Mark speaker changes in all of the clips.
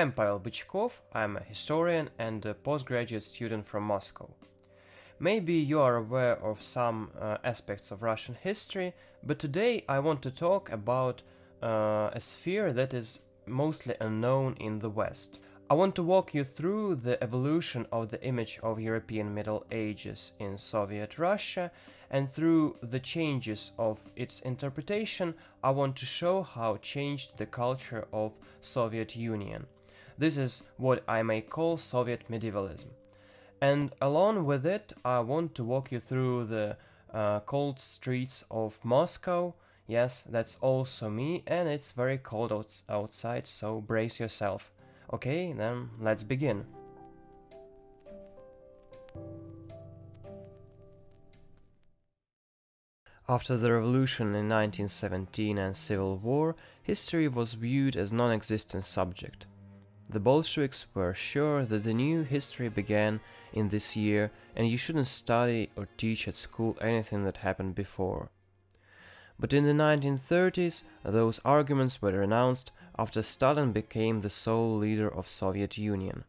Speaker 1: I'm Pavel Bychkov, I'm a historian and a postgraduate student from Moscow. Maybe you are aware of some uh, aspects of Russian history, but today I want to talk about uh, a sphere that is mostly unknown in the West. I want to walk you through the evolution of the image of European Middle Ages in Soviet Russia and through the changes of its interpretation, I want to show how changed the culture of Soviet Union. This is what I may call Soviet medievalism. And along with it, I want to walk you through the uh, cold streets of Moscow. Yes, that's also me, and it's very cold outside, so brace yourself. Okay, then let's begin. After the revolution in 1917 and civil war, history was viewed as non-existent subject. The Bolsheviks were sure that the new history began in this year and you shouldn't study or teach at school anything that happened before. But in the 1930s, those arguments were renounced after Stalin became the sole leader of Soviet Union.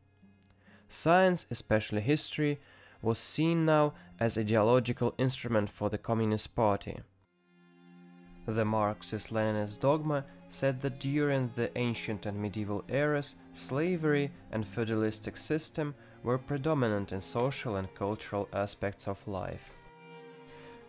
Speaker 1: Science, especially history, was seen now as ideological instrument for the Communist Party. The Marxist-Leninist dogma said that during the ancient and medieval eras, slavery and feudalistic system were predominant in social and cultural aspects of life.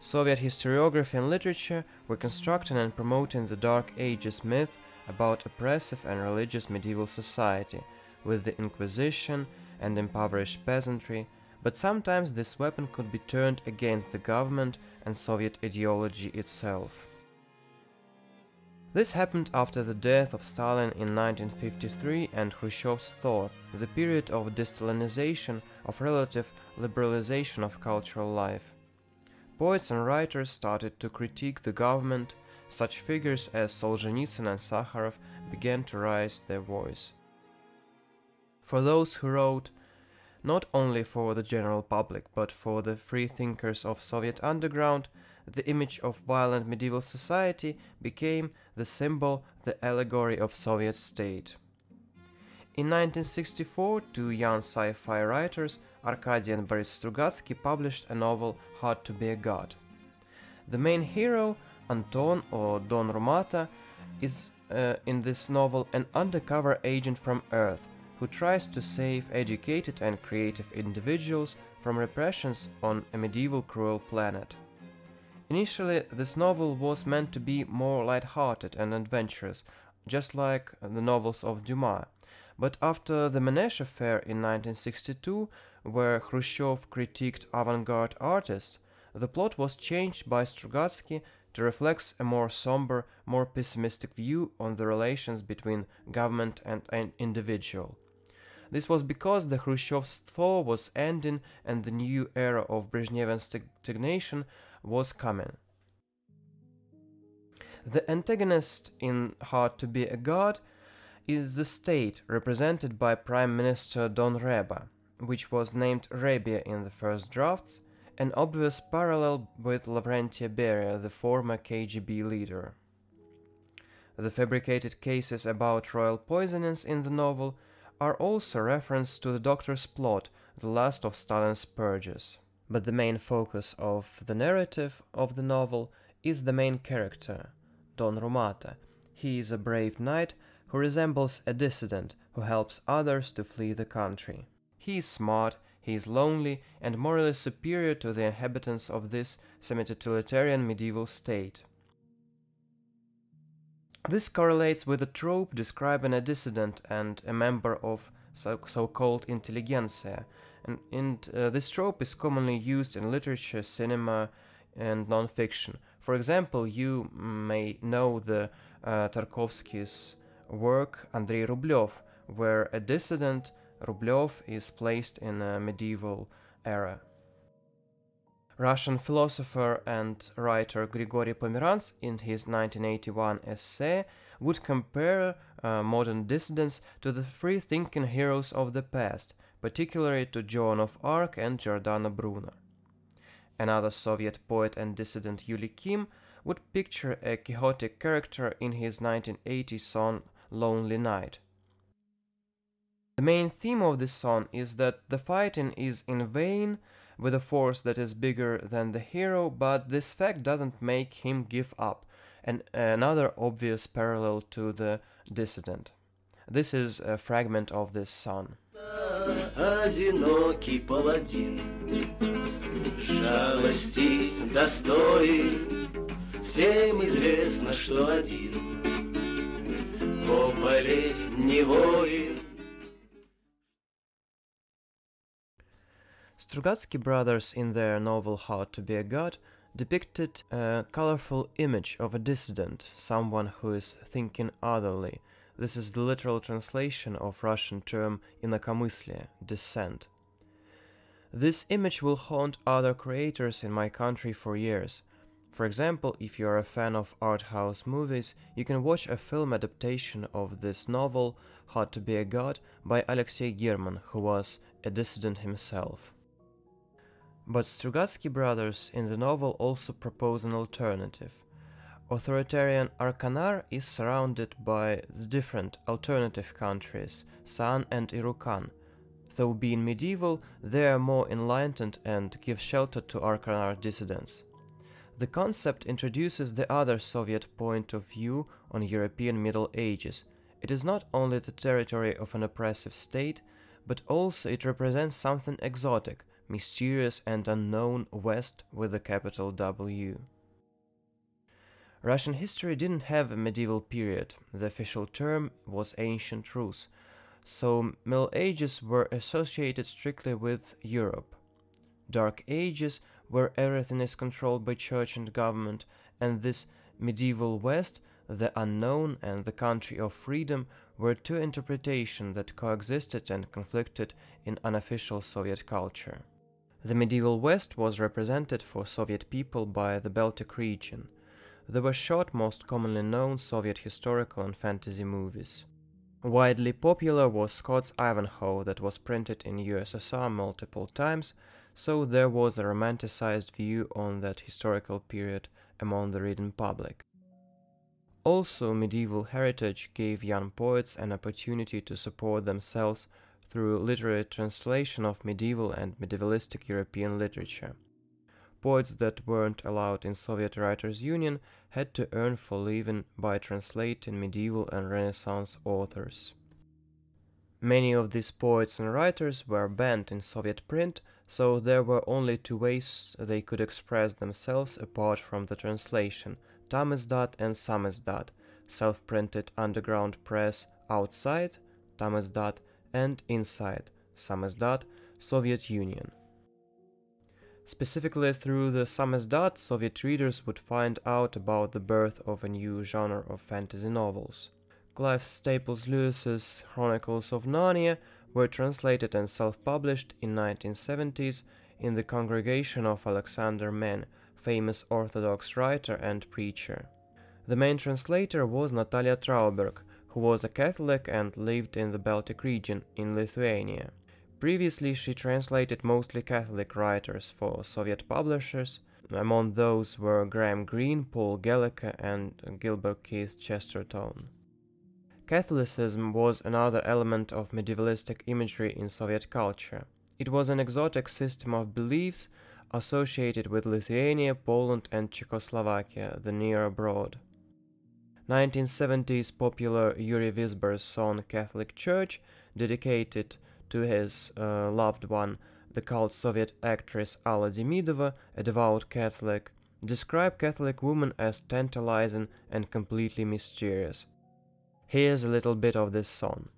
Speaker 1: Soviet historiography and literature were constructing and promoting the Dark Ages myth about oppressive and religious medieval society, with the Inquisition and impoverished peasantry, but sometimes this weapon could be turned against the government and Soviet ideology itself. This happened after the death of Stalin in 1953 and Khrushchev's thaw, the period of de-Stalinization, of relative liberalization of cultural life. Poets and writers started to critique the government, such figures as Solzhenitsyn and Sakharov began to raise their voice. For those who wrote, not only for the general public, but for the freethinkers of Soviet underground, the image of violent medieval society became the symbol, the allegory of Soviet state. In 1964, two young sci-fi writers, Arkady and Boris Strugatsky, published a novel Hard to be a God. The main hero, Anton or Don Rumata, is uh, in this novel an undercover agent from Earth who tries to save educated and creative individuals from repressions on a medieval cruel planet. Initially, this novel was meant to be more light-hearted and adventurous, just like the novels of Dumas. But after the Manezh affair in 1962, where Khrushchev critiqued avant-garde artists, the plot was changed by Strugatsky to reflect a more somber, more pessimistic view on the relations between government and an individual. This was because the Khrushchev's thaw was ending and the new era of Brezhnevian stagnation was coming. The antagonist in Hard to be a God is the state represented by Prime Minister Don Reba, which was named Rebia in the first drafts, an obvious parallel with Lavrentiy Beria, the former KGB leader. The fabricated cases about royal poisonings in the novel are also reference to the Doctor's plot, the last of Stalin's purges. But the main focus of the narrative of the novel is the main character, Don Rumata. He is a brave knight who resembles a dissident who helps others to flee the country. He is smart, he is lonely and morally superior to the inhabitants of this semi-totalitarian medieval state. This correlates with a trope describing a dissident and a member of so-called intelligentsia, and, and uh, this trope is commonly used in literature, cinema, and non-fiction. For example, you may know the uh, Tarkovsky's work Andrei Rublev, where a dissident, Rublev, is placed in a medieval era. Russian philosopher and writer Grigory Pomerantz, in his 1981 essay, would compare uh, modern dissidents to the free-thinking heroes of the past, particularly to Joan of Arc and Giordano Bruno. Another Soviet poet and dissident Yuli Kim would picture a quixotic character in his 1980 song Lonely Night. The main theme of this song is that the fighting is in vain with a force that is bigger than the hero, but this fact doesn't make him give up, and another obvious parallel to the dissident. This is a fragment of this song.
Speaker 2: одинокий паладин, жалости достоин, всем известно, что один, по поле не воин.
Speaker 1: Strugatsky brothers, in their novel How to Be a God, depicted a colorful image of a dissident, someone who is thinking otherly. This is the literal translation of Russian term inakomyslie, dissent. This image will haunt other creators in my country for years. For example, if you are a fan of art house movies, you can watch a film adaptation of this novel, How to Be a God, by Alexei German, who was a dissident himself. But Strugatsky brothers in the novel also propose an alternative. Authoritarian Arkanar is surrounded by the different alternative countries, Soan and Irukan. Though being medieval, they are more enlightened and give shelter to Arkanar dissidents. The concept introduces the other Soviet point of view on European Middle Ages. It is not only the territory of an oppressive state, but also it represents something exotic, mysterious and unknown West with a capital W. Russian history didn't have a medieval period, the official term was ancient Rus, so Middle Ages were associated strictly with Europe. Dark Ages, where everything is controlled by church and government, and this medieval West, the unknown and the country of freedom, were two interpretations that coexisted and conflicted in unofficial Soviet culture. The medieval West was represented for Soviet people by the Baltic region. They were short, most commonly known Soviet historical and fantasy movies. Widely popular was Scott's Ivanhoe that was printed in USSR multiple times, so there was a romanticized view on that historical period among the reading public. Also, medieval heritage gave young poets an opportunity to support themselves through literary translation of medieval and medievalistic European literature. Poets that weren't allowed in Soviet Writers' Union had to earn for living by translating medieval and Renaissance authors. Many of these poets and writers were banned in Soviet print, so there were only two ways they could express themselves apart from the translation, Tamizdat and Samizdat, self-printed underground press outside, Tamizdat, and inside Samizdat, Soviet Union. Specifically through the Samizdat, Soviet readers would find out about the birth of a new genre of fantasy novels. Clive Staples Lewis's Chronicles of Narnia were translated and self-published in 1970s in the congregation of Alexander Men, famous Orthodox writer and preacher. The main translator was Natalia Trauberg, who was a Catholic and lived in the Baltic region in Lithuania. Previously, she translated mostly Catholic writers for Soviet publishers. Among those were Graham Greene, Paul Gallico, and Gilbert Keith Chesterton. Catholicism was another element of medievalistic imagery in Soviet culture. It was an exotic system of beliefs associated with Lithuania, Poland, and Czechoslovakia, the near abroad. 1970s popular Yuri Vizbor's song Catholic Church, dedicated to his uh, loved one, the cult Soviet actress Alla Demidova, a devout Catholic, described Catholic women as tantalizing and completely mysterious. Here's a little bit of this song.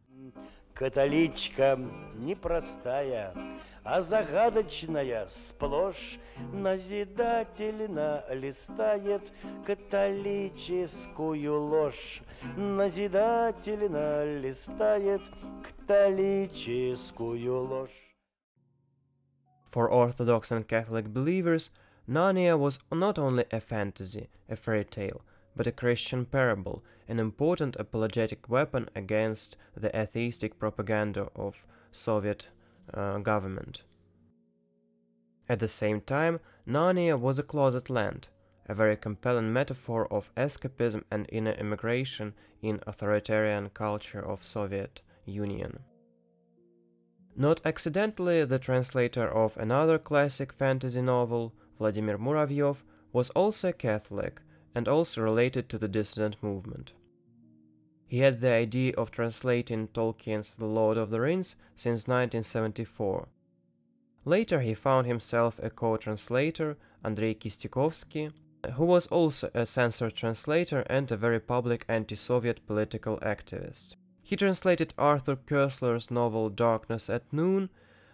Speaker 2: Католичка непростая, а загадочная сплошь Назидательно листает католическую ложь Назидательно листает католическую ложь
Speaker 1: For Orthodox and Catholic believers, Narnia was not only a fantasy, a fairy tale, but a Christian parable, an important apologetic weapon against the atheistic propaganda of Soviet uh, government. At the same time, Narnia was a closet land, a very compelling metaphor of escapism and inner immigration in authoritarian culture of Soviet Union. Not accidentally, the translator of another classic fantasy novel, Vladimir Muravyov, was also a Catholic and also related to the dissident movement. He had the idea of translating Tolkien's The Lord of the Rings since 1974. Later he found himself a co-translator, Andrei Kistiakovsky, who was also a censored translator and a very public anti-Soviet political activist. He translated Arthur Koestler's novel Darkness at Noon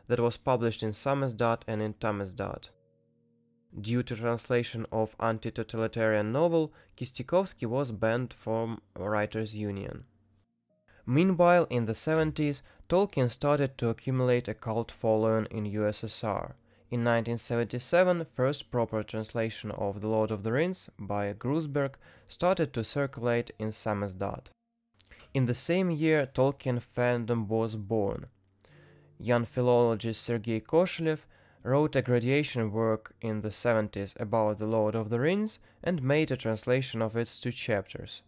Speaker 1: that was published in Samizdat and in Tamizdat. Due to translation of anti-totalitarian novel, Kistiakovsky was banned from Writers' Union. Meanwhile, in the 70s, Tolkien started to accumulate a cult following in USSR. In 1977, first proper translation of The Lord of the Rings by Gruzberg started to circulate in Samizdat. In the same year, Tolkien fandom was born. Young philologist Sergei Koshelov wrote a graduation work in the 70s about The Lord of the Rings and made a translation of its two chapters.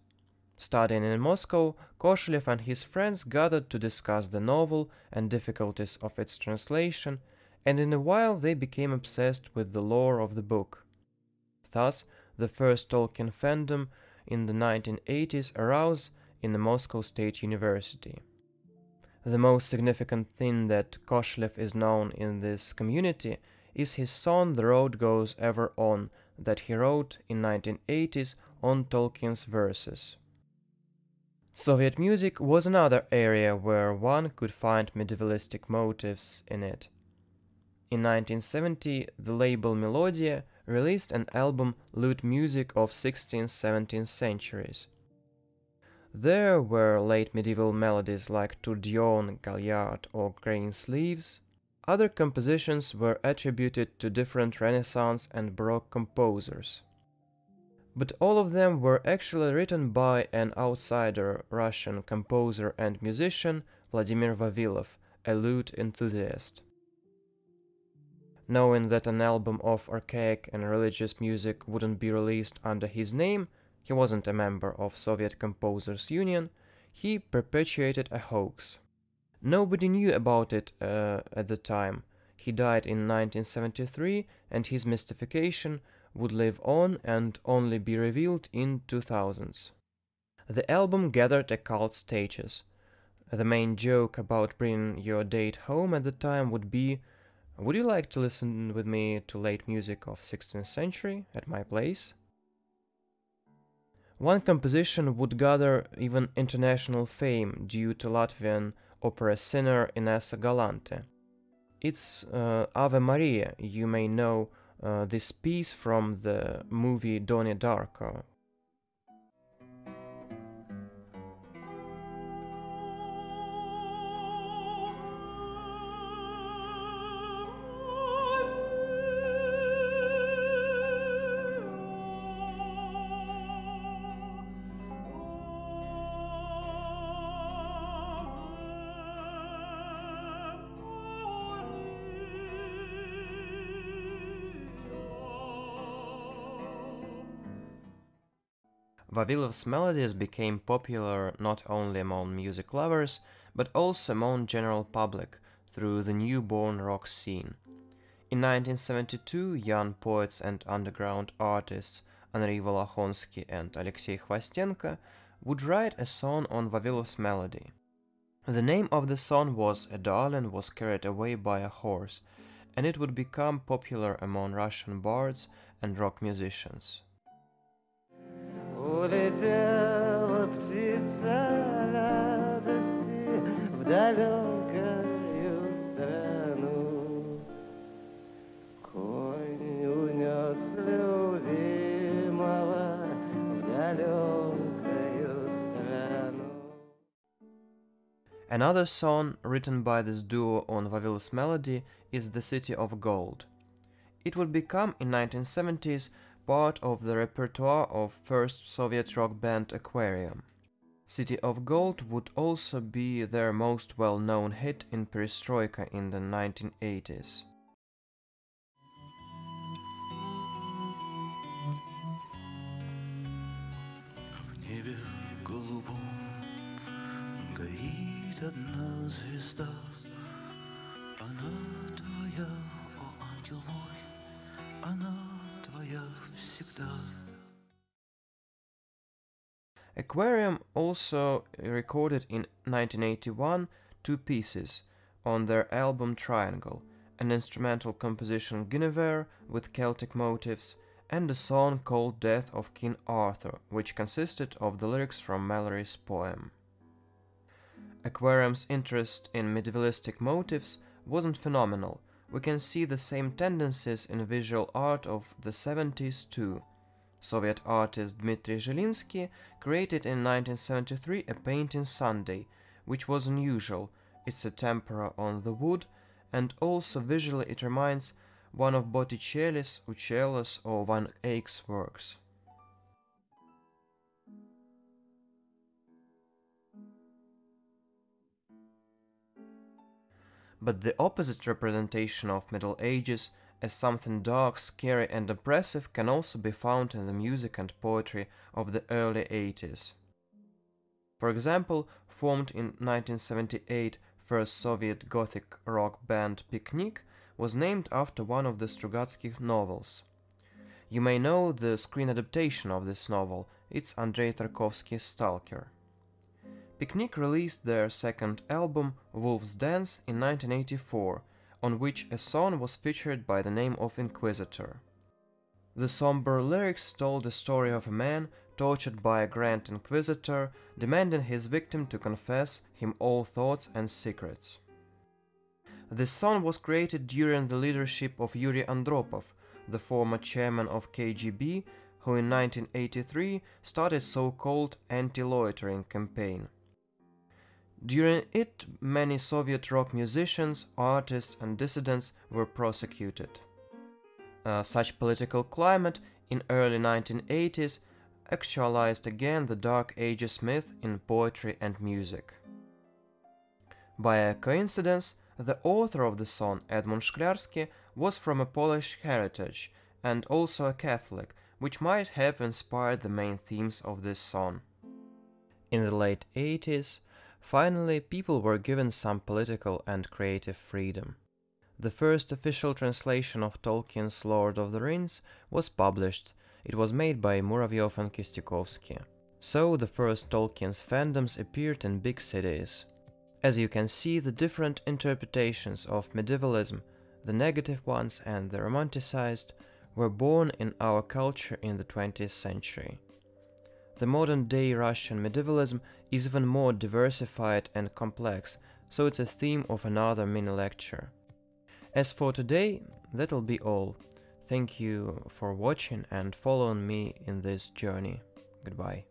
Speaker 1: Studying in Moscow, Koshelov and his friends gathered to discuss the novel and difficulties of its translation, and in a while they became obsessed with the lore of the book. Thus, the first Tolkien fandom in the 1980s arose in the Moscow State University. The most significant thing that Koshelov is known in this community is his song The Road Goes Ever On that he wrote in 1980s on Tolkien's verses. Soviet music was another area where one could find medievalistic motifs in it. In 1970, the label Melodiya released an album Lute Music of 16th-17th centuries. There were late medieval melodies like Tourbillon, Galliard or Green Sleeves. Other compositions were attributed to different Renaissance and Baroque composers. But all of them were actually written by an outsider Russian composer and musician Vladimir Vavilov, a lute enthusiast. Knowing that an album of archaic and religious music wouldn't be released under his name, he wasn't a member of Soviet Composers Union, he perpetuated a hoax. Nobody knew about it uh, at the time. He died in 1973 and his mystification would live on and only be revealed in 2000s. The album gathered a cult status. The main joke about bringing your date home at the time would be, would you like to listen with me to late music of 16th century at my place? One composition would gather even international fame due to Latvian opera singer Inesa Galante. It's uh, Ave Maria, you may know uh, this piece from the movie Donnie Darko, Vavilov's melodies became popular not only among music lovers, but also among general public through the newborn rock scene. In 1972, young poets and underground artists Andrei Volokhonsky and Alexei Khvostenko would write a song on Vavilov's melody. The name of the song was A Darling Was Carried Away by a Horse, and it would become popular among Russian bards and rock musicians
Speaker 2: Улетела птица радости в далекую страну. Конь унес любимого в далекую страну.
Speaker 1: Another song written by this duo on Vavil's melody is The City of Gold. It would become in 1970s part of the repertoire of first Soviet rock band Aquarium. City of Gold would also be their most well-known hit in Perestroika in the 1980s.
Speaker 3: В небе голубом горит одна звезда, Она твоя, о ангел мой, она твоя всегда.
Speaker 1: Aquarium also recorded in 1981 two pieces on their album Triangle, an instrumental composition Guinevere with Celtic motifs, and a song called Death of King Arthur, which consisted of the lyrics from Malory's poem. Aquarium's interest in medievalistic motifs wasn't phenomenal. We can see the same tendencies in visual art of the 70s too. Soviet artist Dmitry Zhilinsky created in 1973 a painting Sunday, which was unusual. It's a tempera on the wood, and also visually it reminds one of Botticelli's, Uccello's or Van Eyck's works. But the opposite representation of Middle Ages as something dark, scary and oppressive can also be found in the music and poetry of the early 80s. For example, formed in 1978 first Soviet Gothic rock band Picnic was named after one of the Strugatsky novels. You may know the screen adaptation of this novel, it's Andrei Tarkovsky's Stalker. Picnic released their second album, Wolf's Dance, in 1984, on which a song was featured by the name of Inquisitor. The somber lyrics told the story of a man tortured by a Grand Inquisitor, demanding his victim to confess him all thoughts and secrets. The song was created during the leadership of Yuri Andropov, the former chairman of KGB, who in 1983 started so-called anti-loitering campaign. During it, many Soviet rock musicians, artists and dissidents were prosecuted. Uh, such political climate in early 1980s actualized again the Dark Ages myth in poetry and music. By a coincidence, the author of the song, Edmund Szklarski, was from a Polish heritage and also a Catholic, which might have inspired the main themes of this song. In the late 80s, Finally, people were given some political and creative freedom. The first official translation of Tolkien's Lord of the Rings was published. It was made by Muravyov and Kistiakovsky. So the first Tolkien's fandoms appeared in big cities. As you can see, the different interpretations of medievalism, the negative ones and the romanticized, were born in our culture in the 20th century. The modern day Russian medievalism is even more diversified and complex, so it's a theme of another mini lecture. As for today, that'll be all. Thank you for watching and following me in this journey. Goodbye.